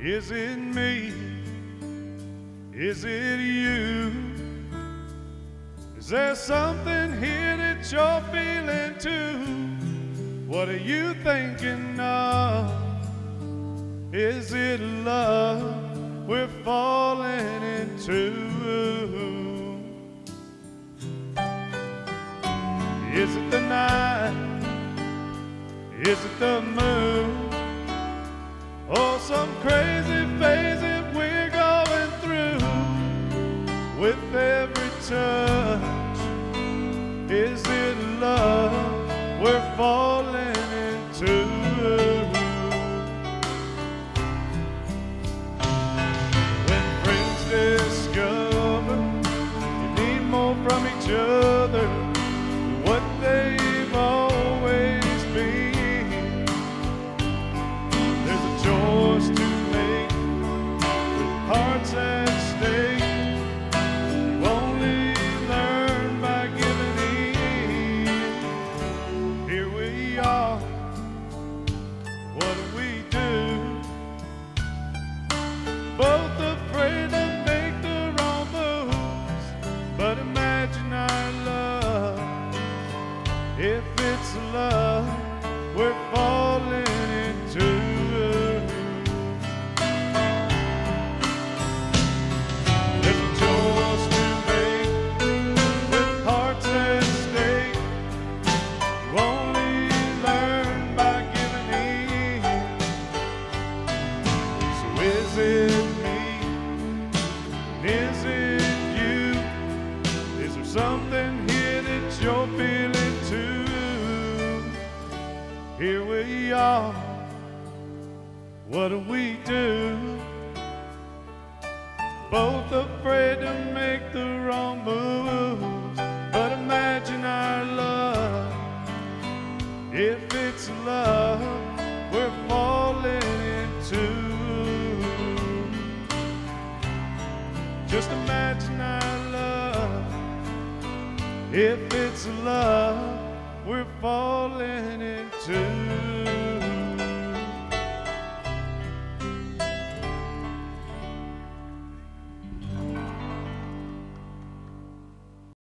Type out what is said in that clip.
Is it me? Is it you? Is there something here that you're feeling too? What are you thinking of? Is it love we're falling into? Is it the night? Is it the moon? Some crazy phase that we're going through with every touch? Is it love we're falling into? When friends discover you need more from each other love we're falling into. Make with hearts at stake. You only learn by giving in. So is it me? Is it you? Is there something Here we are. What do we do? Both afraid to make the wrong moves. But imagine our love. If it's love we're falling into. Just imagine our love. If it's love we're falling into.